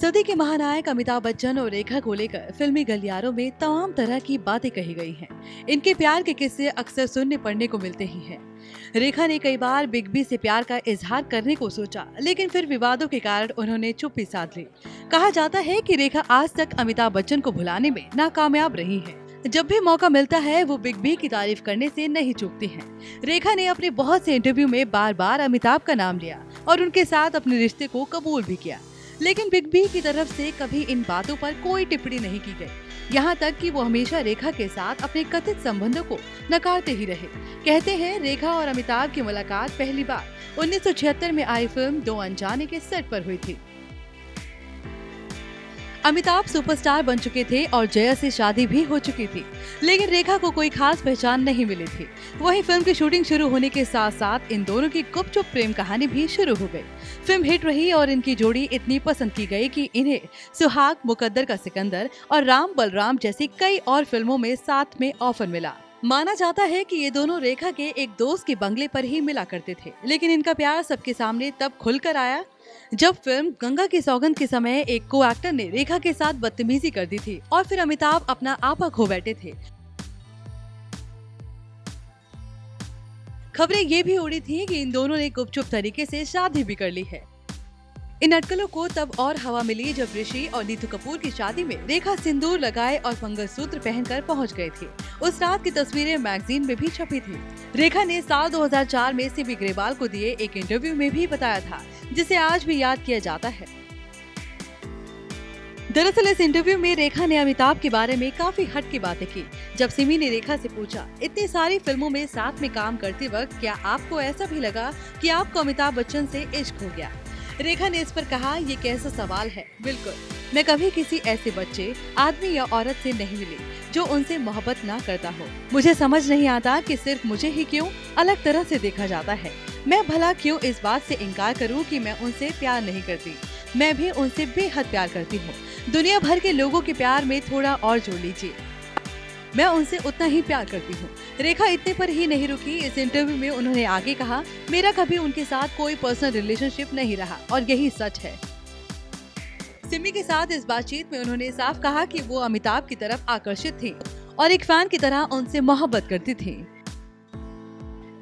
सदी के महानायक अमिताभ बच्चन और रेखा को लेकर फिल्मी गलियारों में तमाम तरह की बातें कही गई हैं। इनके प्यार के किस्से अक्सर सुनने पढ़ने को मिलते ही हैं। रेखा ने कई बार बिग बी से प्यार का इजहार करने को सोचा, लेकिन फिर विवादों के कारण उन्होंने चुप्पी साध ली कहा जाता है कि रेखा आज तक अमिताभ बच्चन को भुलाने में नाकामयाब रही है जब भी मौका मिलता है, वो बिग बी की तारीफ़ करने से नहीं चूकती हैं। रेखा ने अपने बहुत से इंटरव्यू में बार बार अमिताभ का नाम लिया और उनके साथ अपने रिश्ते को कबूल भी किया लेकिन बिग बी की तरफ़ से कभी इन बातों पर कोई टिप्पणी नहीं की गई। यहाँ तक कि वो हमेशा रेखा के साथ अपने कथित संबंधों को नकारते ही रहे। कहते हैं, रेखा और अमिताभ की मुलाकात पहली बार उन्नीस सौ छिहत्तर में आई फ़िल्म दो अनजाने के सेट पर हुई थी। अमिताभ सुपरस्टार बन चुके थे और जया से शादी भी हो चुकी थी, लेकिन रेखा को कोई खास पहचान नहीं मिली थी। वहीं फ़िल्म की शूटिंग शुरू होने के साथ साथ इन दोनों की गुपचुप प्रेम कहानी भी शुरू हो गई। फ़िल्म हिट रही और इनकी जोड़ी इतनी पसंद की गई कि इन्हें सुहाग, मुकद्दर का सिकंदर और राम बलराम जैसी कई और फ़िल्मों में साथ में ऑफ़र मिला। माना जाता है कि ये दोनों रेखा के एक दोस्त के बंगले पर ही मिला करते थे। लेकिन इनका प्यार सबके सामने तब खुलकर आया, जब फ़िल्म गंगा की सौगंध के समय एक को एक्टर ने रेखा के साथ बदतमीजी कर दी थी और फिर अमिताभ अपना आपा खो बैठे थे। खबरें ये भी उड़ी थी कि इन दोनों ने गुपचुप तरीके से शादी भी कर ली है। इन अटकलों को तब और हवा मिली जब ऋषि और नीतू कपूर की शादी में रेखा सिंदूर लगाए और मंगलसूत्र पहनकर पहुँच गए थे। उस रात की तस्वीरें मैगजीन में भी छपी थी। रेखा ने साल 2004 में सीबी ग्रेवाल को दिए एक इंटरव्यू में भी बताया था, जिसे आज भी याद किया जाता है। दरअसल इस इंटरव्यू में रेखा ने अमिताभ के बारे में काफ़ी हट की बातें की। जब सिमी ने रेखा से पूछा, इतनी सारी फ़िल्मों में साथ में काम करते वक्त क्या आपको ऐसा भी लगा कि आपको अमिताभ बच्चन से इश्क हो गया? रेखा ने इस पर कहा, ये कैसा सवाल है? बिल्कुल। मैं कभी किसी ऐसे बच्चे, आदमी या औरत से नहीं मिली, जो उनसे मोहब्बत ना करता हो। मुझे समझ नहीं आता कि सिर्फ़ मुझे ही क्यों अलग तरह से देखा जाता है। मैं भला क्यों इस बात से इनकार करूँ कि मैं उनसे प्यार नहीं करती? मैं भी उनसे बेहद प्यार करती हूँ। दुनिया भर के लोगों के प्यार में थोड़ा और जोड़ लीजिए। मैं उनसे उतना ही प्यार करती हूँ। रेखा इतने पर ही नहीं रुकी। इस इंटरव्यू में उन्होंने आगे कहा, मेरा कभी उनके साथ कोई पर्सनल रिलेशनशिप नहीं रहा, और यही सच है। सिमी के साथ इस बातचीत में उन्होंने साफ़ कहा कि वो अमिताभ की तरफ़ आकर्षित थी और एक फ़ैन की तरह उनसे मोहब्बत करती थी।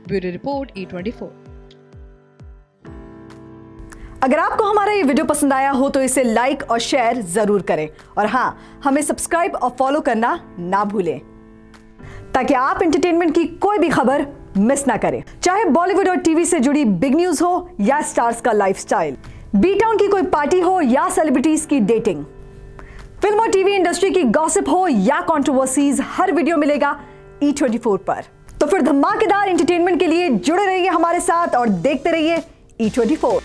ब्यूरो रिपोर्ट ई ट्वेंटी अगर आपको हमारा ये वीडियो पसंद आया हो तो इसे लाइक और शेयर ज़रूर करें। और हाँ हमें सब्सक्राइब और फॉलो करना ना भूलें। ताकि आप एंटरटेनमेंट की कोई भी खबर मिस ना करें। चाहे बॉलीवुड और टीवी से जुड़ी बिग न्यूज़ हो या स्टार्स का लाइफस्टाइल बी टाउन की कोई पार्टी हो या सेलिब्रिटीज की डेटिंग फ़िल्म और टीवी इंडस्ट्री की गॉसिप हो या कंट्रोवर्सीज हर वीडियो मिलेगा ई ट्वेंटी फोर पर। तो फिर धमाकेदार एंटरटेनमेंट के लिए जुड़े रहिए हमारे साथ और देखते रहिए ई ट्वेंटी फोर